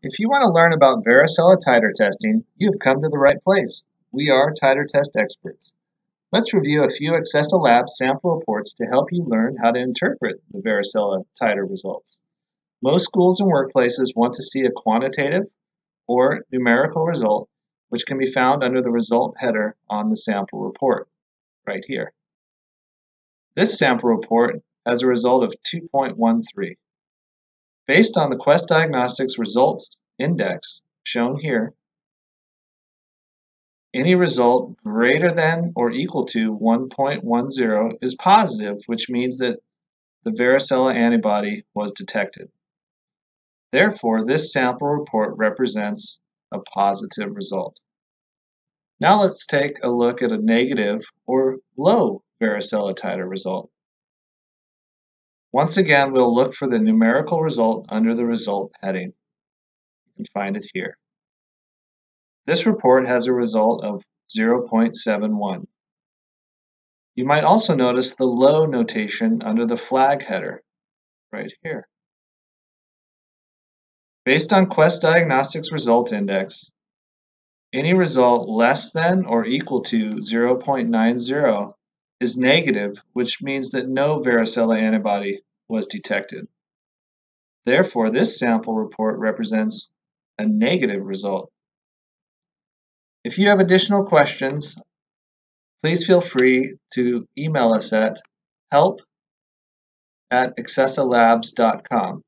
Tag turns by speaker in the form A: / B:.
A: If you want to learn about varicella titer testing, you have come to the right place. We are titer test experts. Let's review a few Accesa Labs sample reports to help you learn how to interpret the varicella titer results. Most schools and workplaces want to see a quantitative or numerical result, which can be found under the result header on the sample report, right here. This sample report has a result of 2.13. Based on the Quest Diagnostics Results Index shown here, any result greater than or equal to 1.10 is positive, which means that the varicella antibody was detected. Therefore, this sample report represents a positive result. Now let's take a look at a negative or low varicella titer result. Once again, we'll look for the numerical result under the result heading. You can find it here. This report has a result of 0.71. You might also notice the low notation under the flag header, right here. Based on Quest Diagnostics Result Index, any result less than or equal to 0.90 is negative, which means that no varicella antibody was detected. Therefore, this sample report represents a negative result. If you have additional questions, please feel free to email us at help at accesalabs.com.